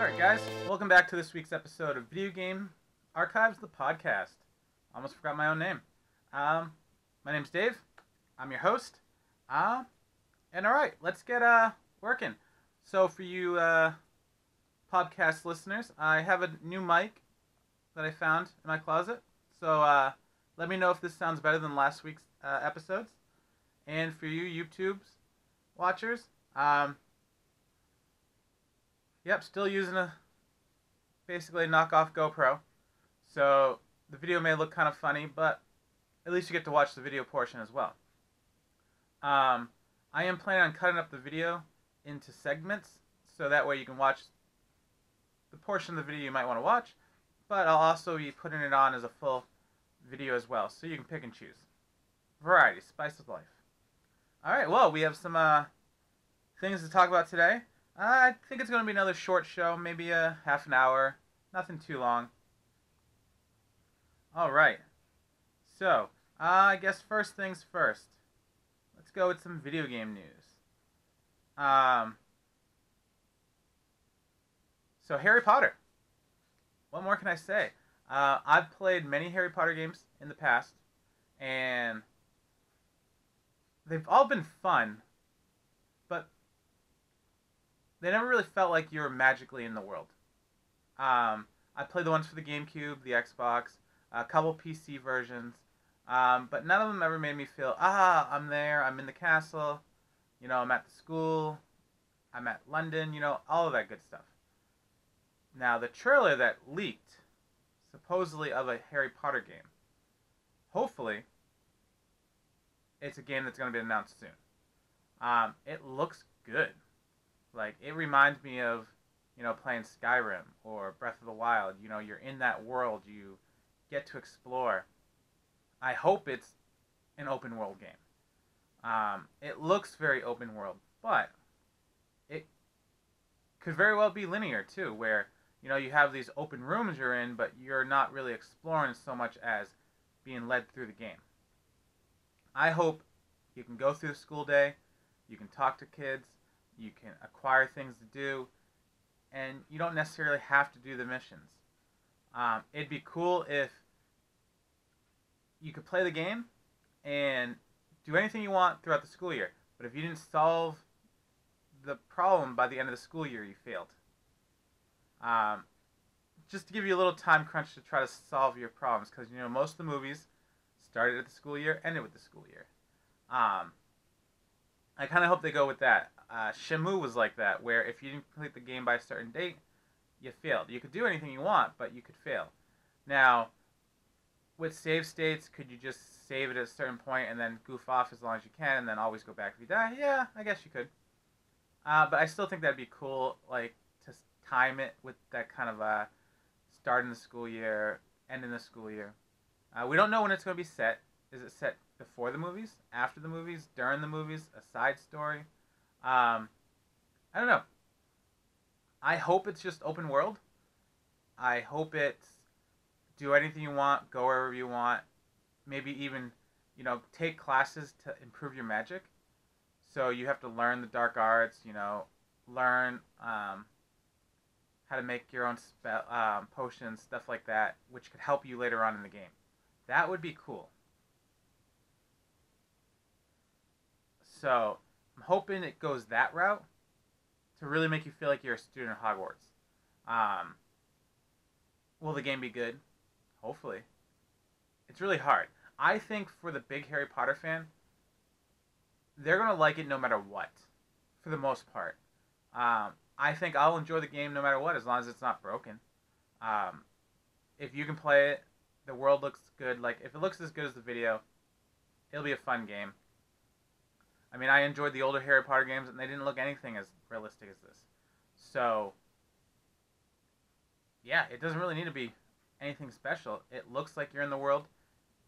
Alright, guys, welcome back to this week's episode of Video Game Archives, the podcast. Almost forgot my own name. Um, my name's Dave. I'm your host. Uh, and alright, let's get uh, working. So, for you uh, podcast listeners, I have a new mic that I found in my closet. So, uh, let me know if this sounds better than last week's uh, episodes. And for you YouTube's watchers, um, Yep, still using a basically a knockoff GoPro. So the video may look kind of funny, but at least you get to watch the video portion as well. Um, I am planning on cutting up the video into segments, so that way you can watch the portion of the video you might want to watch, but I'll also be putting it on as a full video as well, so you can pick and choose. Variety, spice of life. Alright, well, we have some uh, things to talk about today. I think it's going to be another short show, maybe a half an hour. Nothing too long. Alright. So, uh, I guess first things first. Let's go with some video game news. Um, so, Harry Potter. What more can I say? Uh, I've played many Harry Potter games in the past, and they've all been fun, they never really felt like you were magically in the world. Um, I played the ones for the GameCube, the Xbox, a couple PC versions, um, but none of them ever made me feel, ah, I'm there, I'm in the castle, you know, I'm at the school, I'm at London, you know, all of that good stuff. Now, the trailer that leaked, supposedly of a Harry Potter game, hopefully, it's a game that's going to be announced soon. Um, it looks good. Like it reminds me of, you know, playing Skyrim or Breath of the Wild. You know, you're in that world, you get to explore. I hope it's an open world game. Um, it looks very open world, but it could very well be linear too, where you know you have these open rooms you're in, but you're not really exploring so much as being led through the game. I hope you can go through the school day, you can talk to kids, you can acquire things to do, and you don't necessarily have to do the missions. Um, it'd be cool if you could play the game and do anything you want throughout the school year, but if you didn't solve the problem by the end of the school year, you failed. Um, just to give you a little time crunch to try to solve your problems, because you know most of the movies started at the school year, ended with the school year. Um, I kind of hope they go with that. Uh, Shenmue was like that, where if you didn't complete the game by a certain date, you failed. You could do anything you want, but you could fail. Now, with save states, could you just save it at a certain point and then goof off as long as you can, and then always go back if you die? Yeah, I guess you could. Uh, but I still think that'd be cool, like to time it with that kind of a start in the school year, end in the school year. Uh, we don't know when it's going to be set. Is it set before the movies, after the movies, during the movies, a side story. Um, I don't know. I hope it's just open world. I hope it's do anything you want, go wherever you want. Maybe even, you know, take classes to improve your magic. So you have to learn the dark arts, you know, learn um, how to make your own spell um, potions, stuff like that, which could help you later on in the game. That would be cool. So I'm hoping it goes that route to really make you feel like you're a student at Hogwarts. Um, will the game be good? Hopefully. It's really hard. I think for the big Harry Potter fan, they're gonna like it no matter what, for the most part. Um, I think I'll enjoy the game no matter what, as long as it's not broken. Um, if you can play it, the world looks good. Like if it looks as good as the video, it'll be a fun game. I mean, I enjoyed the older Harry Potter games, and they didn't look anything as realistic as this. So, yeah, it doesn't really need to be anything special. It looks like you're in the world.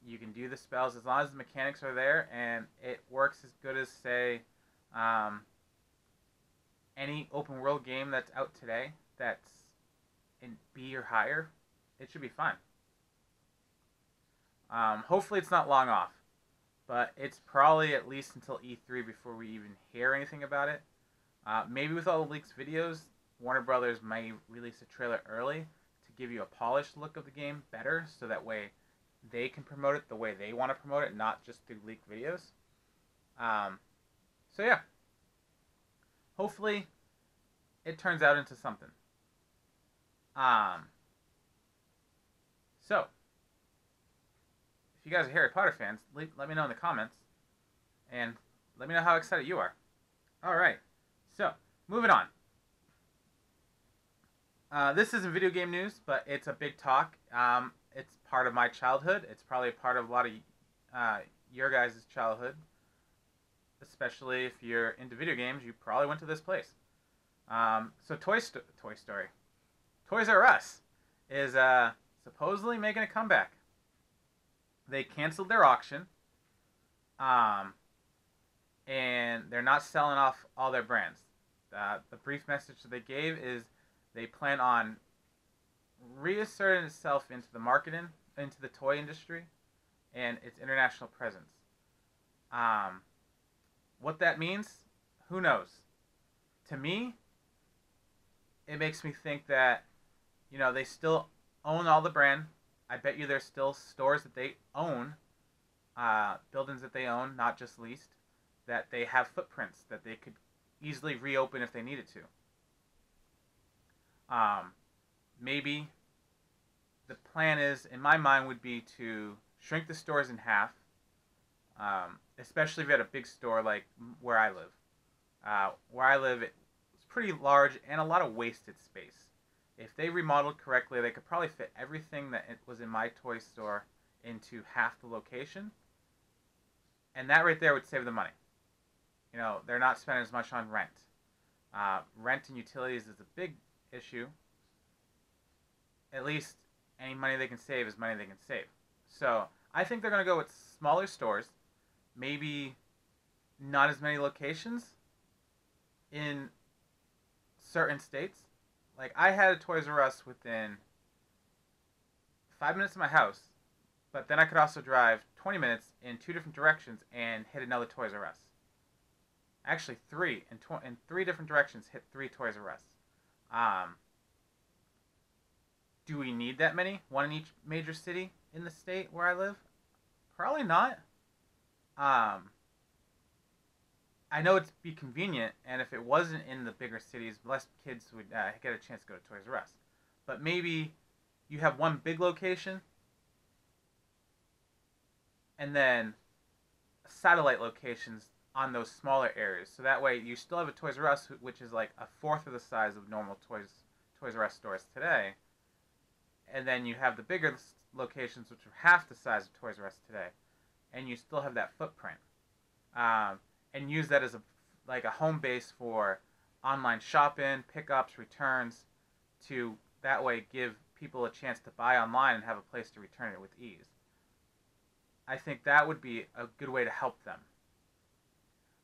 You can do the spells as long as the mechanics are there, and it works as good as, say, um, any open world game that's out today that's in B or higher. It should be fine. Um, hopefully, it's not long off but it's probably at least until E3 before we even hear anything about it. Uh, maybe with all the leaks videos, Warner Brothers may release a trailer early to give you a polished look of the game better, so that way they can promote it the way they want to promote it, not just through leaked videos. Um, so yeah, hopefully it turns out into something. Um, so if you guys are Harry Potter fans, let, let me know in the comments, and let me know how excited you are. All right, so moving on. Uh, this isn't video game news, but it's a big talk. Um, it's part of my childhood. It's probably part of a lot of uh, your guys' childhood. Especially if you're into video games, you probably went to this place. Um, so Toy, Sto- Toy Story, Toys R Us is uh, supposedly making a comeback. They canceled their auction, um, and they're not selling off all their brands. Uh, the brief message that they gave is they plan on reasserting itself into the marketing, into the toy industry, and its international presence. Um, what that means, who knows? To me, it makes me think that, you know, they still own all the brand. I bet you there's still stores that they own, uh, buildings that they own, not just leased, that they have footprints that they could easily reopen if they needed to. Um, maybe the plan is, in my mind, would be to shrink the stores in half, um, especially if you had a big store like where I live. Uh, where I live, it's pretty large and a lot of wasted space. If they remodeled correctly, they could probably fit everything that was in my toy store into half the location. And that right there would save the money. You know, they're not spending as much on rent. Uh, rent and utilities is a big issue. At least any money they can save is money they can save. So I think they're going to go with smaller stores, maybe not as many locations in certain states. Like I had a Toys R Us within five minutes of my house, but then I could also drive 20 minutes in two different directions and hit another Toys R Us. Actually, three in, tw- in three different directions hit three Toys R Us. Um, do we need that many? One in each major city in the state where I live? Probably not. Um, I know it'd be convenient, and if it wasn't in the bigger cities, less kids would uh, get a chance to go to Toys R Us. But maybe you have one big location, and then satellite locations on those smaller areas. So that way, you still have a Toys R Us, which is like a fourth of the size of normal Toys Toys R Us stores today and then you have the bigger locations, which are half the size of Toys R Us today, and you still have that footprint, um, and use that as a like a home base for online shopping, pickups, returns, to that way give people a chance to buy online and have a place to return it with ease. I think that would be a good way to help them.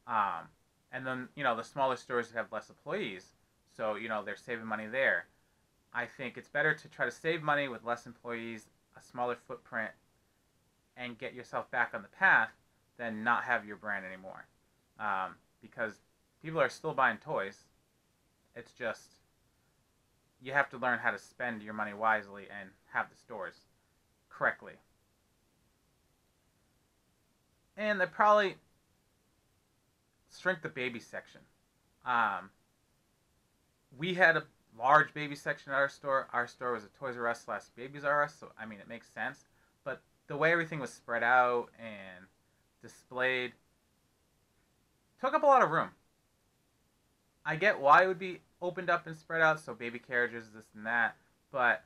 Um, and then you know the smaller stores have less employees, so you know they're saving money there. I think it's better to try to save money with less employees, a smaller footprint, and get yourself back on the path than not have your brand anymore. Um, because people are still buying toys. It's just you have to learn how to spend your money wisely and have the stores correctly. And they probably shrink the baby section. Um, we had a large baby section at our store. Our store was a Toys R Us slash Babies R Us, so I mean it makes sense. But the way everything was spread out and displayed lot of room. I get why it would be opened up and spread out, so baby carriages, this and that, but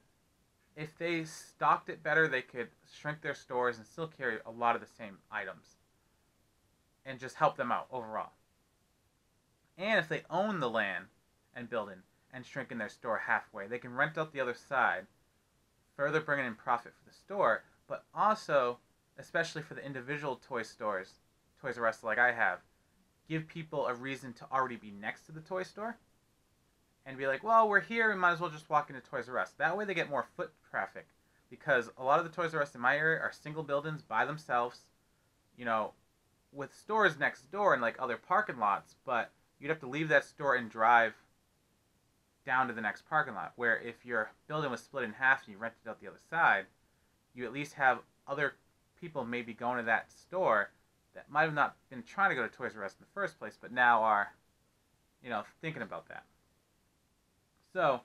if they stocked it better, they could shrink their stores and still carry a lot of the same items and just help them out overall. And if they own the land and building, and shrinking their store halfway. They can rent out the other side, further bringing in profit for the store, but also, especially for the individual toy stores, Toys R Us like I have, give people a reason to already be next to the toy store and be like, well, we're here, we might as well just walk into Toys R Us. That way they get more foot traffic because a lot of the Toys R Us in my area are single buildings by themselves, you know, with stores next door and like other parking lots, but you'd have to leave that store and drive down to the next parking lot. Where if your building was split in half and you rented out the other side, you at least have other people maybe going to that store that might have not been trying to go to Toys R Us in the first place, but now are, you know, thinking about that. So,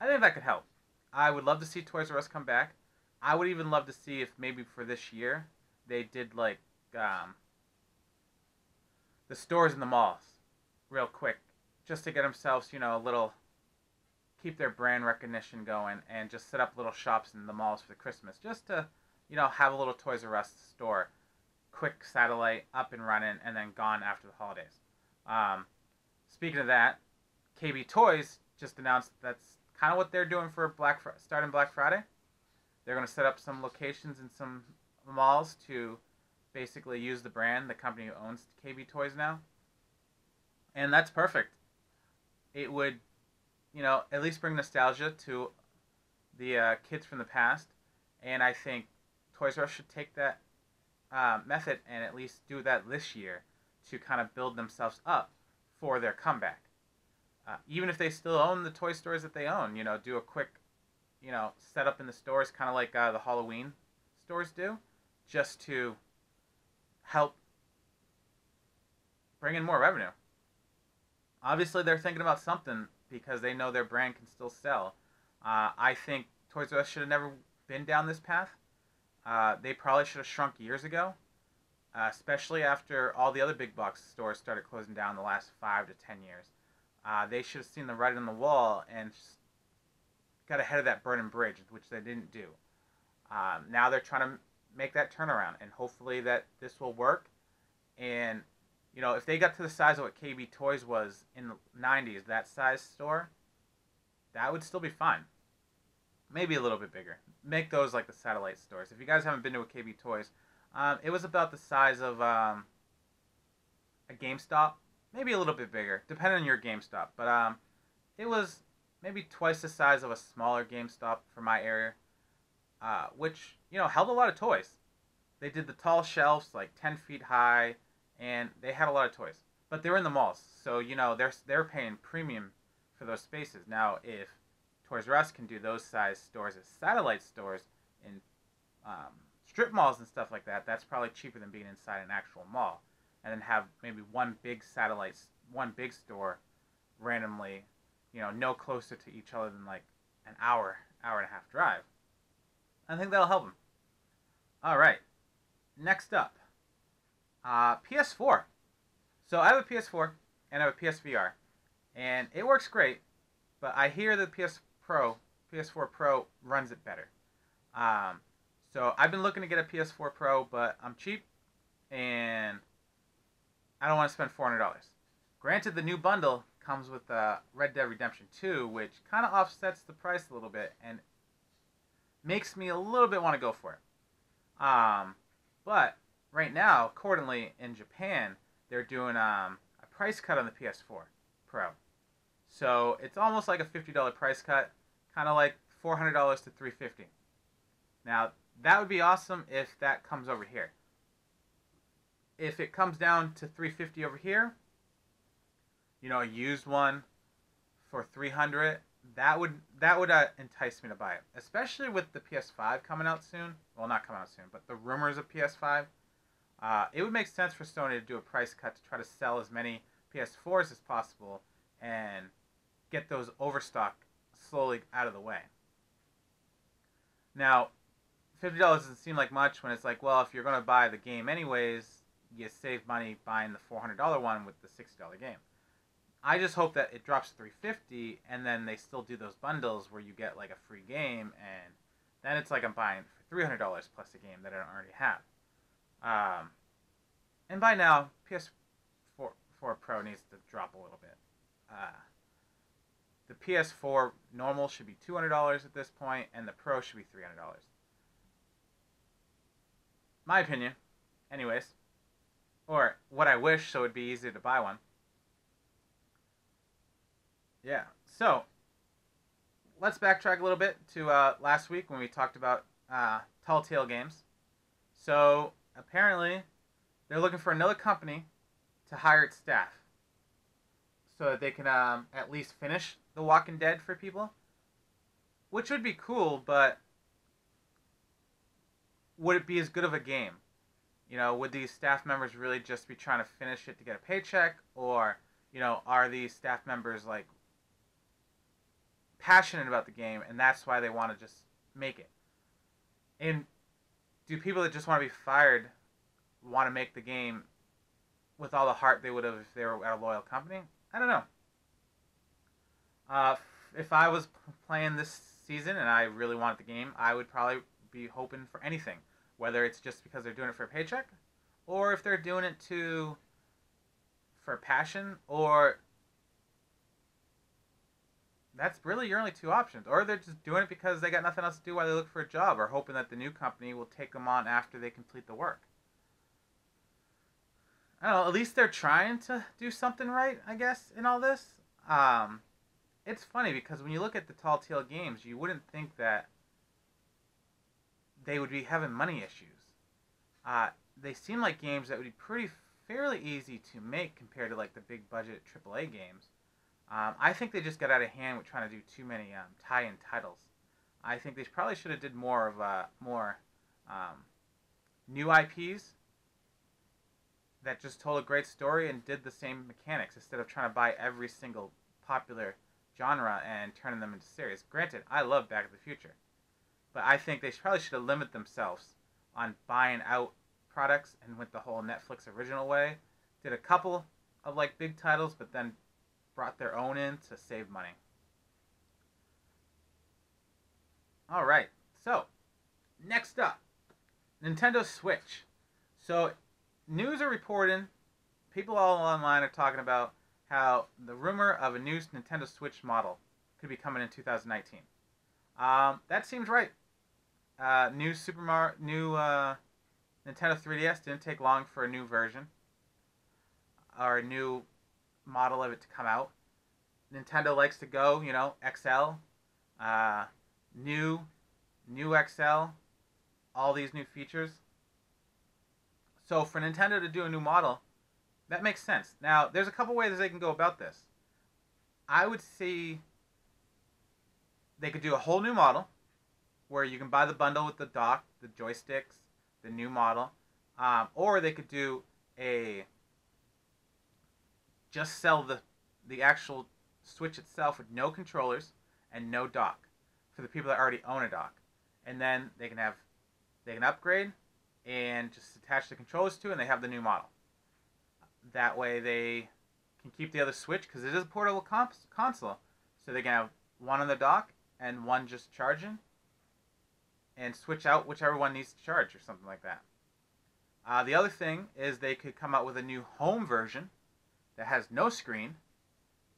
I think that could help. I would love to see Toys R Us come back. I would even love to see if maybe for this year they did like um, the stores in the malls real quick just to get themselves, you know, a little keep their brand recognition going and just set up little shops in the malls for the Christmas just to, you know, have a little Toys R Us store, quick satellite up and running and then gone after the holidays. Um, speaking of that, KB Toys just announced that's kind of what they're doing for Black Fr- starting Black Friday. They're going to set up some locations in some malls to basically use the brand, the company who owns KB Toys now. And that's perfect. It would, you know, at least bring nostalgia to the uh, kids from the past. And I think Toys R Us should take that uh, method and at least do that this year to kind of build themselves up for their comeback. Uh, even if they still own the toy stores that they own, you know, do a quick, you know, setup in the stores, kind of like uh, the Halloween stores do, just to help bring in more revenue. Obviously, they're thinking about something because they know their brand can still sell. Uh, I think Toys R Us should have never been down this path. Uh, they probably should have shrunk years ago, uh, especially after all the other big box stores started closing down the last five to ten years. Uh, they should have seen the writing on the wall and got ahead of that burning bridge, which they didn't do. Um, now they're trying to make that turnaround, and hopefully that this will work. And you know, if they got to the size of what KB Toys was in the '90s, that size store, that would still be fine. Maybe a little bit bigger. Make those like the satellite stores. If you guys haven't been to a KB Toys, um, it was about the size of um, a GameStop, maybe a little bit bigger, depending on your GameStop. But um, it was maybe twice the size of a smaller GameStop for my area, uh, which you know held a lot of toys. They did the tall shelves, like ten feet high, and they had a lot of toys. But they were in the malls, so you know they're they're paying premium for those spaces. Now, if Toys R Us can do those size stores as satellite stores in um, strip malls and stuff like that, that's probably cheaper than being inside an actual mall. And then have maybe one big satellite, one big store, randomly, you know, no closer to each other than like an hour, hour and a half drive. I think that'll help them. All right, next up, uh, PS4. So I have a PS4 and I have a PSVR, and it works great, but I hear the PS Pro, PS4 Pro runs it better. Um, so I've been looking to get a PS4 Pro, but I'm cheap, and I don't want to spend four hundred dollars. Granted, the new bundle comes with uh, Red Dead Redemption 2, which kind of offsets the price a little bit and makes me a little bit want to go for it. Um, but right now, accordingly, in Japan, they're doing um, a price cut on the PS4 Pro. So it's almost like a $50 price cut, kind of like $400 to 350. Now, that would be awesome if that comes over here. If it comes down to 350 over here, you know, a used one for 300, that would that would uh, entice me to buy it, especially with the PS5 coming out soon. Well, not coming out soon, but the rumors of PS5. Uh, it would make sense for Sony to do a price cut to try to sell as many PS4s as possible and get those overstock slowly out of the way. Now, fifty dollars doesn't seem like much when it's like, well, if you're going to buy the game anyways, you save money buying the four hundred dollar one with the sixty dollar game. I just hope that it drops to 350 and then they still do those bundles where you get like a free game and then it's like I'm buying for $300 plus a game that I don't already have. Um, and by now, PS4 4 Pro needs to drop a little bit. Uh, the PS4 normal should be $200 at this point and the Pro should be $300. My opinion, anyways. Or what I wish so it would be easier to buy one. Yeah. So let's backtrack a little bit to uh, last week when we talked about uh, Telltale Games. So apparently, they're looking for another company to hire its staff so that they can um, at least finish The Walking Dead for people, which would be cool, but would it be as good of a game? You know, would these staff members really just be trying to finish it to get a paycheck, or you know, are these staff members like passionate about the game and that's why they want to just make it? And do people that just want to be fired want to make the game with all the heart they would have if they were at a loyal company? I don't know. Uh, if I was playing this season and I really wanted the game, I would probably be hoping for anything, whether it's just because they're doing it for a paycheck, or if they're doing it to for passion, or that's really your only two options. Or they're just doing it because they got nothing else to do while they look for a job, or hoping that the new company will take them on after they complete the work. I don't know. At least they're trying to do something right, I guess, in all this. Um, it's funny because when you look at the Telltale games, you wouldn't think that they would be having money issues. Uh, they seem like games that would be pretty fairly easy to make compared to like the big budget AAA games. Um, I think they just got out of hand with trying to do too many um, tie-in titles. I think they probably should have did more of uh, more um, new IPs that just told a great story and did the same mechanics instead of trying to buy every single popular genre and turning them into series. Granted, I love Back to the Future, but I think they probably should have limited themselves on buying out products and went the whole Netflix original way. Did a couple of like big titles, but then brought their own in to save money. All right, so next up, Nintendo Switch. So news are reporting, people all online are talking about how the rumor of a new Nintendo Switch model could be coming in 2019. Um, that seems right. Uh, new Super new uh, Nintendo 3DS didn't take long for a new version or a new model of it to come out. Nintendo likes to go, you know, XL, uh, new, new XL, all these new features. So for Nintendo to do a new model, that makes sense. Now, there's a couple ways they can go about this. I would see they could do a whole new model where you can buy the bundle with the dock, the joysticks, the new model, um, or they could do a just sell the the actual Switch itself with no controllers and no dock for the people that already own a dock, and then they can have they can upgrade and just attach the controllers to, it and they have the new model. That way they can keep the other Switch because it is a portable console, so they can have one on the dock and one just charging, and switch out whichever one needs to charge or something like that. Uh, the other thing is they could come out with a new home version that has no screen,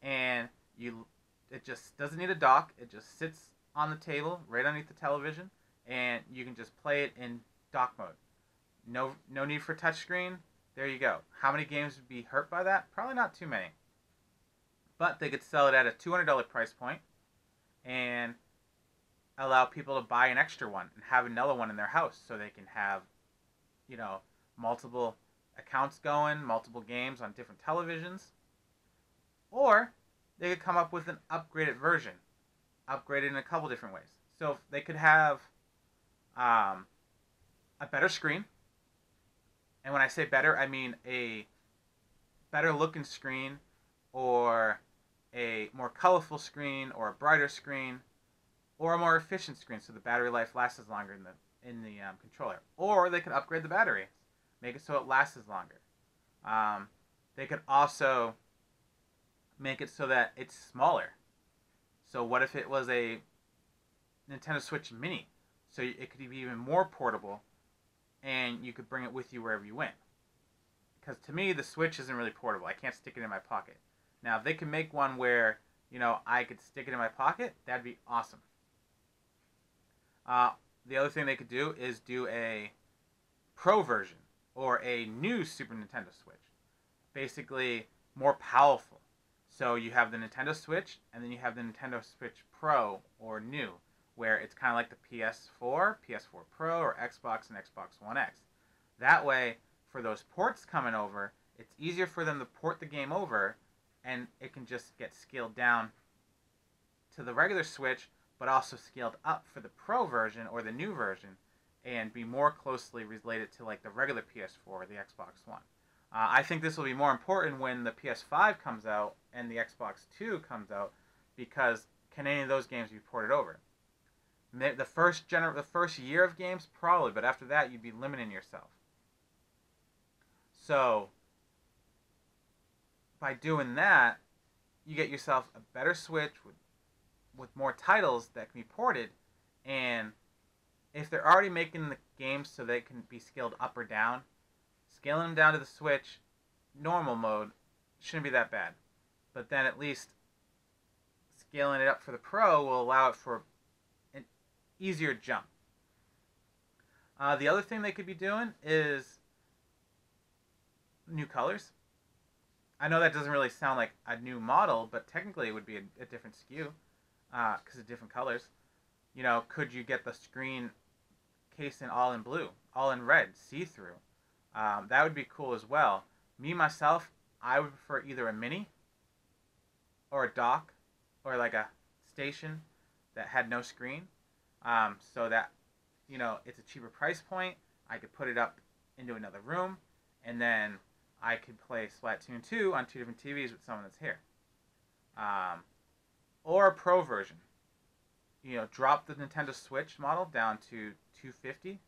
and you it just doesn't need a dock. It just sits on the table right underneath the television, and you can just play it in dock mode. No no need for touchscreen. There you go. How many games would be hurt by that? Probably not too many. But they could sell it at a $200 price point and allow people to buy an extra one and have another one in their house so they can have, you know, multiple accounts going, multiple games on different televisions. Or they could come up with an upgraded version, upgraded in a couple different ways. So they could have um, a better screen and when I say better, I mean a better looking screen or a more colorful screen or a brighter screen or a more efficient screen so the battery life lasts longer in the in the um, controller. Or they could upgrade the battery, make it so it lasts longer. Um, they could also make it so that it's smaller. So what if it was a Nintendo Switch Mini? So it could be even more portable and you could bring it with you wherever you went. Because to me, the Switch isn't really portable. I can't stick it in my pocket. Now, if they could make one where, you know, I could stick it in my pocket, that'd be awesome. Uh, the other thing they could do is do a Pro version or a new Super Nintendo Switch. Basically, more powerful. So you have the Nintendo Switch, and then you have the Nintendo Switch Pro or new where it's kind of like the PS4, PS4 Pro, or Xbox and Xbox One X. That way, for those ports coming over, it's easier for them to port the game over, and it can just get scaled down to the regular Switch, but also scaled up for the Pro version or the new version, and be more closely related to like the regular PS4 or the Xbox One. Uh, I think this will be more important when the PS5 comes out and the Xbox Two comes out, because can any of those games be ported over? The first gener- the first year of games probably, but after that you'd be limiting yourself. So by doing that, you get yourself a better Switch with with more titles that can be ported, and if they're already making the games so they can be scaled up or down, scaling them down to the Switch normal mode shouldn't be that bad. But then at least scaling it up for the Pro will allow it for easier jump. Uh, the other thing they could be doing is new colors. I know that doesn't really sound like a new model, but technically it would be a, a different SKU because uh, of different colors. You know, could you get the screen case in all in blue, all in red, see through? Um, that would be cool as well. Me myself, I would prefer either a mini or a dock or like a station that had no screen, um, so that you know it's a cheaper price point. I could put it up into another room, and then I could play Splatoon 2 on two different TVs with someone that's here. Um, or a pro version. You know, drop the Nintendo Switch model down to 250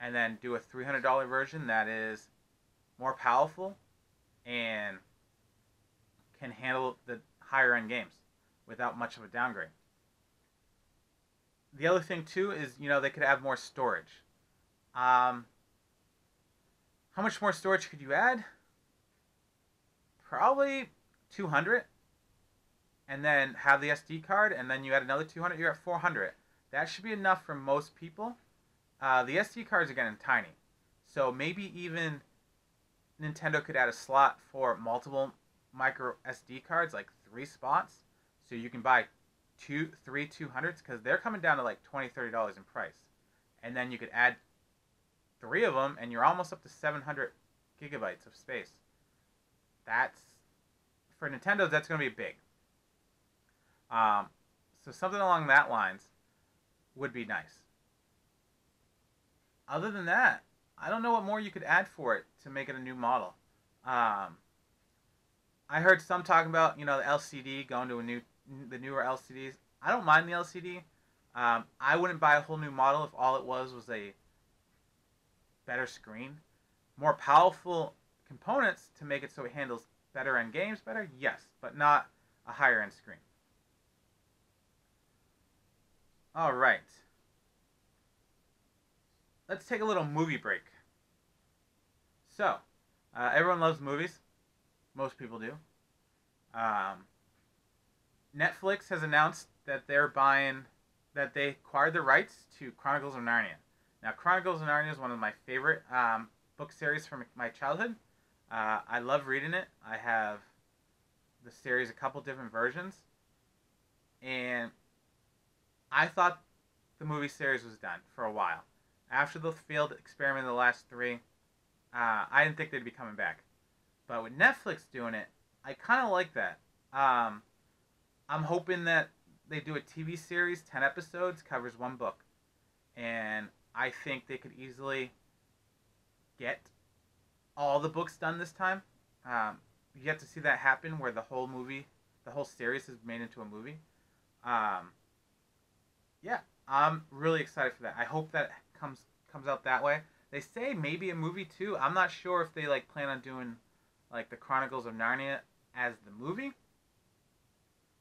and then do a $300 version that is more powerful and can handle the higher end games without much of a downgrade. The other thing too is, you know, they could have more storage. Um, how much more storage could you add? Probably 200. And then have the SD card, and then you add another 200, you're at 400. That should be enough for most people. Uh, the SD cards are getting tiny. So maybe even Nintendo could add a slot for multiple micro SD cards, like three spots. So you can buy two, three 200s, because they're coming down to like $20, $30 in price. And then you could add three of them, and you're almost up to 700 gigabytes of space. That's for Nintendo. That's going to be big. Um, so something along that lines would be nice. Other than that, I don't know what more you could add for it to make it a new model. Um, I heard some talking about you know the LCD going to a new the newer LCDs. I don't mind the LCD. Um, I wouldn't buy a whole new model if all it was was a better screen, more powerful components to make it so it handles better end games better, yes, but not a higher end screen. All right. Let's take a little movie break. So, uh, everyone loves movies. Most people do. Um, Netflix has announced that they're buying, that they acquired the rights to Chronicles of Narnia. Now, Chronicles of Narnia is one of my favorite um, book series from my childhood. Uh, I love reading it. I have the series a couple different versions, and I thought the movie series was done for a while. After the failed experiment of the last three, uh, I didn't think they'd be coming back. But with Netflix doing it, I kind of like that. Um, I'm hoping that they do a TV series, 10 episodes, covers one book. And I think they could easily get all the books done this time. Um, you get to see that happen where the whole movie, the whole series is made into a movie. Um, yeah, I'm really excited for that. I hope that comes comes out that way. They say maybe a movie too. I'm not sure if they like plan on doing like the Chronicles of Narnia as the movie,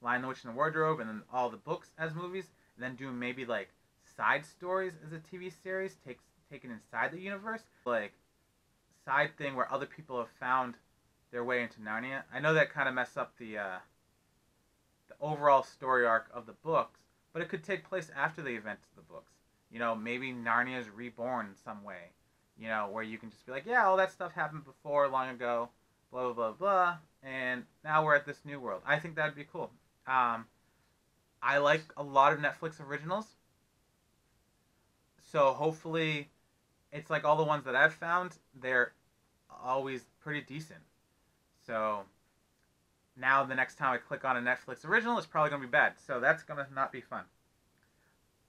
Lion, the Witch, and the Wardrobe, and then all the books as movies, and then do maybe like side stories as a TV series, takes taken inside the universe, like side thing where other people have found their way into Narnia. I know that kind of mess up the uh, the overall story arc of the books, but it could take place after the events of the books. You know, maybe Narnia is reborn in some way. You know, where you can just be like, yeah, all that stuff happened before, long ago, blah blah blah blah, and now we're at this new world. I think that'd be cool. Um, I like a lot of Netflix originals. So hopefully, it's like all the ones that I've found, they're always pretty decent. So now the next time I click on a Netflix original, it's probably going to be bad. So that's going to not be fun.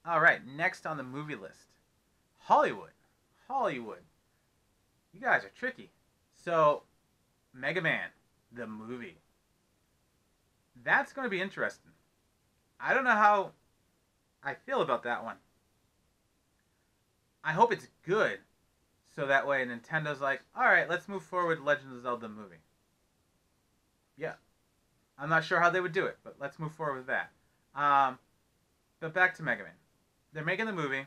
All right, next on the movie list Hollywood. Hollywood. You guys are tricky. So, Mega Man, the movie. That's going to be interesting. I don't know how I feel about that one. I hope it's good, so that way Nintendo's like, all right, let's move forward Legend of Zelda movie. Yeah. I'm not sure how they would do it, but let's move forward with that. Um, but back to Mega Man. They're making the movie.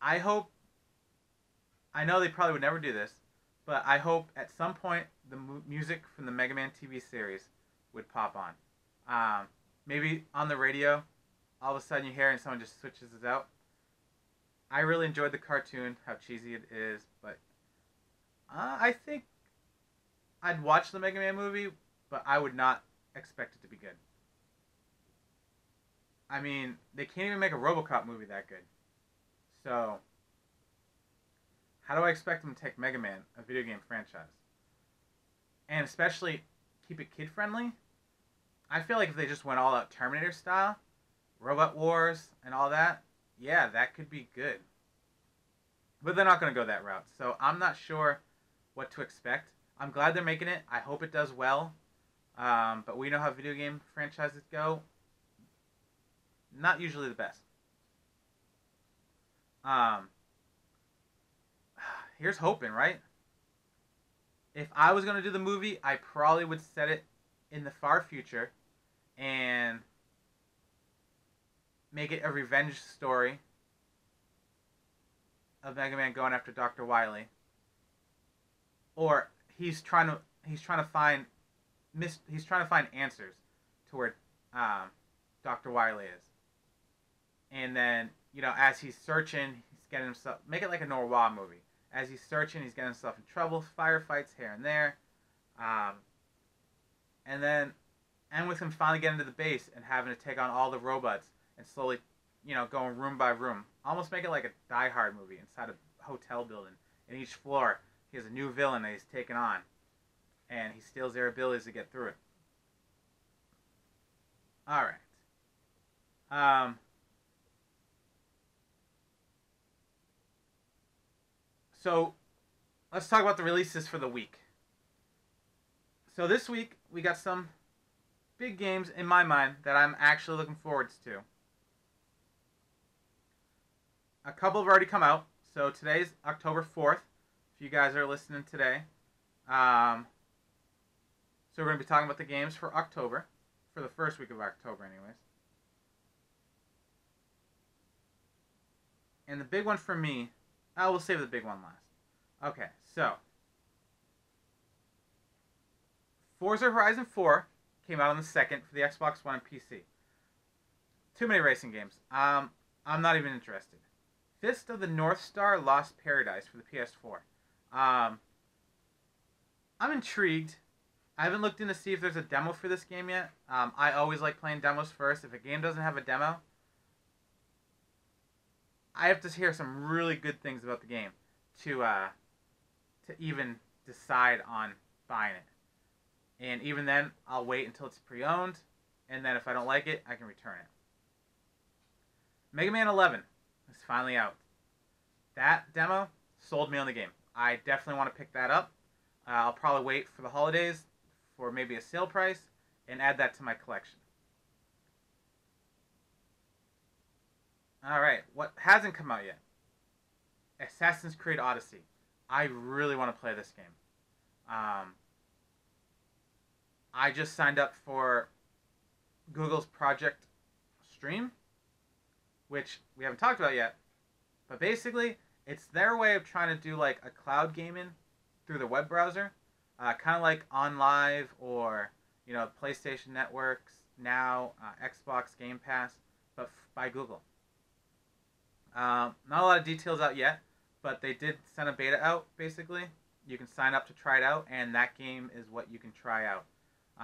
I hope. I know they probably would never do this, but I hope at some point the mu- music from the Mega Man TV series would pop on. Um, maybe on the radio, all of a sudden you hear and someone just switches it out. I really enjoyed the cartoon, how cheesy it is, but uh, I think I'd watch the Mega Man movie, but I would not expect it to be good. I mean, they can't even make a RoboCop movie that good. So, how do I expect them to take Mega Man, a video game franchise, and especially keep it kid friendly? I feel like if they just went all out Terminator style, Robot Wars, and all that, yeah, that could be good. But they're not going to go that route. So I'm not sure what to expect. I'm glad they're making it. I hope it does well. Um, but we know how video game franchises go. Not usually the best. Um, here's hoping, right? If I was going to do the movie, I probably would set it in the far future and make it a revenge story of Mega Man going after Dr. Wily. Or he's trying to he's trying to find mis- he's trying to find answers to where um, Dr. Wily is. And then, you know, as he's searching, he's getting himself make it like a noir movie. As he's searching, he's getting himself in trouble, firefights here and there. Um, and then and with him finally getting to the base and having to take on all the robots and slowly, you know, going room by room. Almost make it like a Die Hard movie inside a hotel building. In each floor, he has a new villain that he's taken on, and he steals their abilities to get through it. All right. Um. So, let's talk about the releases for the week. So this week we got some big games in my mind that I'm actually looking forward to. A couple have already come out. So today's October 4th, if you guys are listening today. Um, so we're going to be talking about the games for October, for the first week of October, anyways. And the big one for me, I will save the big one last. Okay, so Forza Horizon 4 came out on the second for the Xbox One and PC. Too many racing games. Um, I'm not even interested. Fist of the North Star Lost Paradise for the PS4. Um, I'm intrigued. I haven't looked in to see if there's a demo for this game yet. Um, I always like playing demos first. If a game doesn't have a demo, I have to hear some really good things about the game to uh, to even decide on buying it. And even then, I'll wait until it's pre-owned, and then if I don't like it, I can return it. Mega Man 11 is finally out. That demo sold me on the game. I definitely want to pick that up. Uh, I'll probably wait for the holidays for maybe a sale price and add that to my collection. All right, what hasn't come out yet? Assassin's Creed Odyssey. I really want to play this game. Um, I just signed up for Google's Project Stream, which we haven't talked about yet. But basically, it's their way of trying to do like a cloud gaming through the web browser, uh, kind of like OnLive or you know PlayStation Networks now, uh, Xbox Game Pass, but f- by Google. Um, not a lot of details out yet, but they did send a beta out. Basically, you can sign up to try it out, and that game is what you can try out.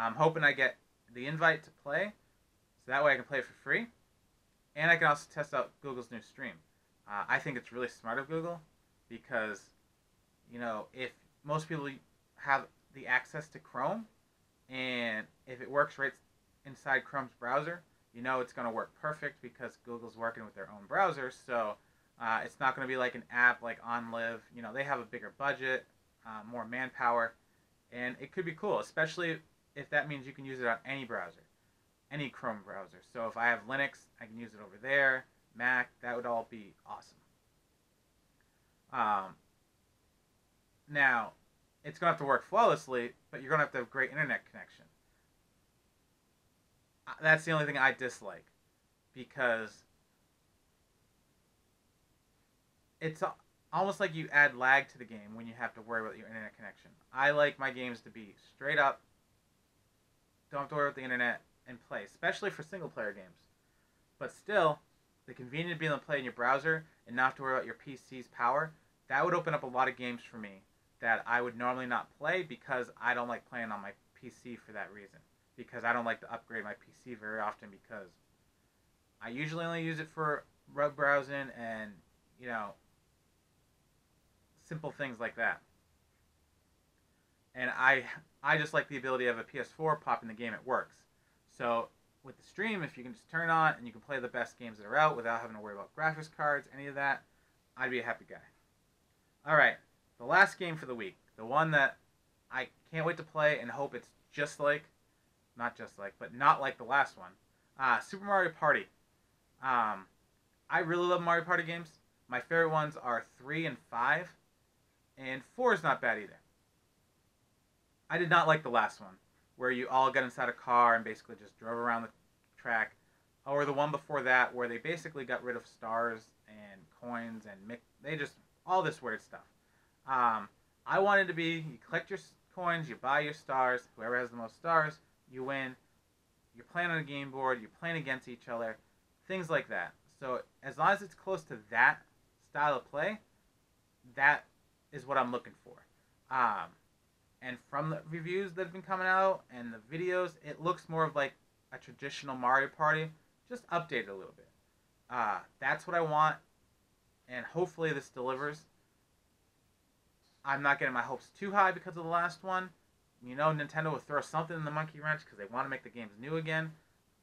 I'm hoping I get the invite to play, so that way I can play it for free, and I can also test out Google's new stream. Uh, I think it's really smart of Google because, you know, if most people have the access to Chrome, and if it works right inside Chrome's browser, you know it's going to work perfect because Google's working with their own browser. So uh, it's not going to be like an app like OnLive. You know, they have a bigger budget, uh, more manpower, and it could be cool, especially if that means you can use it on any browser, any Chrome browser. So if I have Linux, I can use it over there. Mac, that would all be awesome. Um, now, it's going to have to work flawlessly, but you're going to have to have great internet connection. Uh, that's the only thing I dislike because it's almost like you add lag to the game when you have to worry about your internet connection. I like my games to be straight up, don't have to worry about the internet, and play, especially for single player games. But still, the convenience of being able to play in your browser and not have to worry about your PC's power, that would open up a lot of games for me that I would normally not play because I don't like playing on my PC for that reason. Because I don't like to upgrade my PC very often because I usually only use it for web browsing and, you know, simple things like that. And I I just like the ability of a PS4 popping the game, it works. So with the stream, if you can just turn on and you can play the best games that are out without having to worry about graphics cards, any of that, I'd be a happy guy. All right, the last game for the week, the one that I can't wait to play and hope it's just like, not just like, but not like the last one. Uh, Super Mario Party. Um, I really love Mario Party games. My favorite ones are three and five, and four is not bad either. I did not like the last one, where you all got inside a car and basically just drove around the track, or the one before that where they basically got rid of stars and coins and mix, they just all this weird stuff. Um, I wanted to be you collect your coins, you buy your stars. Whoever has the most stars, you win. You're playing on a game board. You're playing against each other, things like that. So as long as it's close to that style of play, that is what I'm looking for. Um, and from the reviews that have been coming out and the videos, it looks more of like a traditional Mario Party, just updated a little bit. Uh, that's what I want, and hopefully this delivers. I'm not getting my hopes too high because of the last one. You know, Nintendo will throw something in the monkey wrench because they want to make the games new again.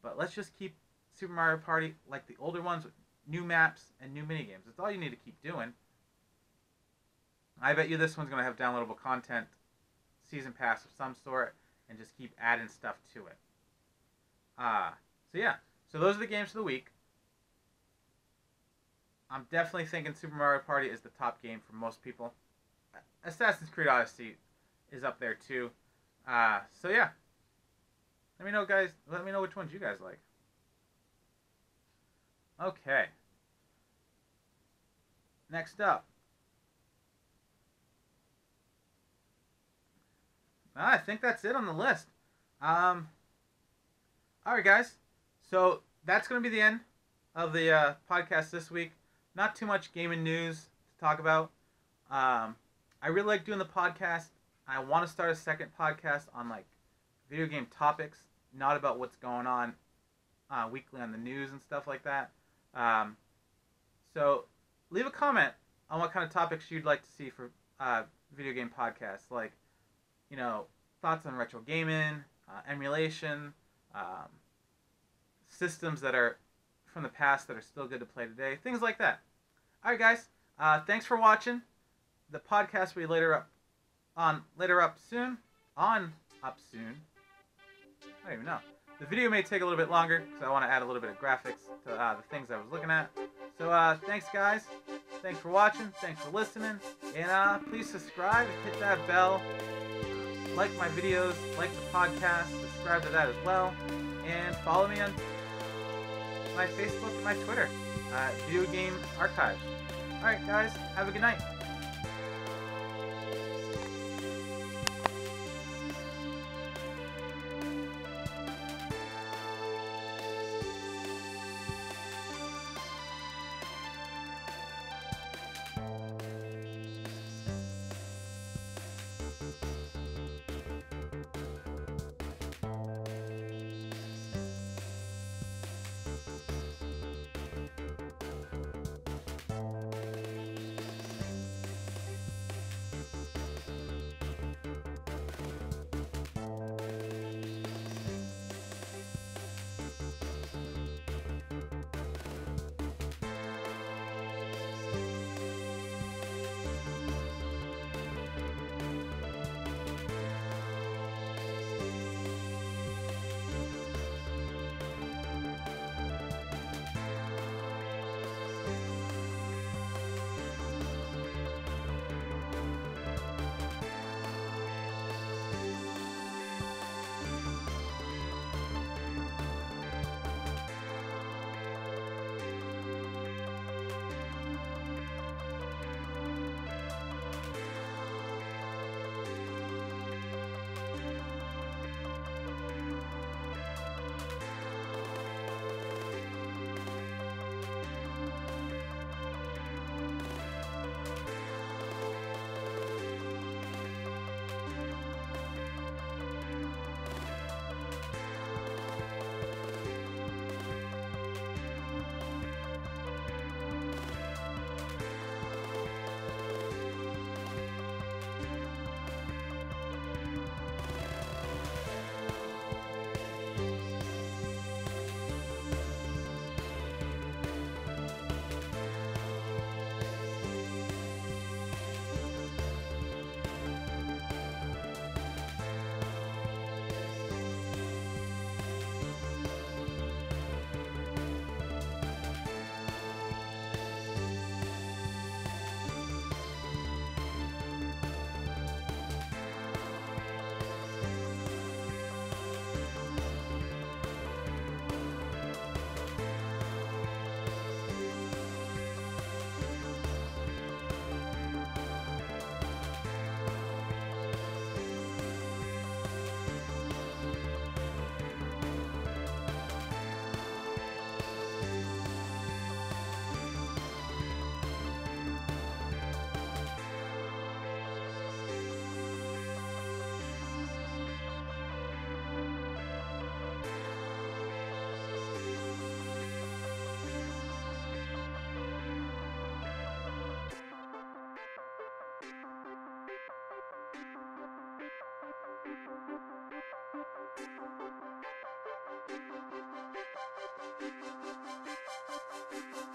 But let's just keep Super Mario Party like the older ones with new maps and new minigames. That's all you need to keep doing. I bet you this one's going to have downloadable content, season pass of some sort, and just keep adding stuff to it. Uh, so yeah, so those are the games for the week. I'm definitely thinking Super Mario Party is the top game for most people. Assassin's Creed Odyssey is up there too. Uh, so yeah, let me know, guys. Let me know which ones you guys like. Okay. Next up. I think that's it on the list. Um, all right, guys. So that's going to be the end of the uh, podcast this week. Not too much gaming news to talk about. Um, I really like doing the podcast. I want to start a second podcast on like video game topics, not about what's going on uh, weekly on the news and stuff like that. Um, so leave a comment on what kind of topics you'd like to see for uh, video game podcasts, like you know thoughts on retro gaming, uh, emulation, um, systems that are from the past that are still good to play today, things like that. All right, guys. Uh, thanks for watching the podcast will be later up on later up soon. On up soon. I don't even know. The video may take a little bit longer because I want to add a little bit of graphics to uh, the things I was looking at. So uh, thanks guys. Thanks for watching. Thanks for listening. And uh, please subscribe. Hit that bell. Like my videos. Like the podcast. Subscribe to that as well. And follow me on my Facebook and my Twitter. Uh, Video Game Archives. Alright guys. Have a good night. Thank you.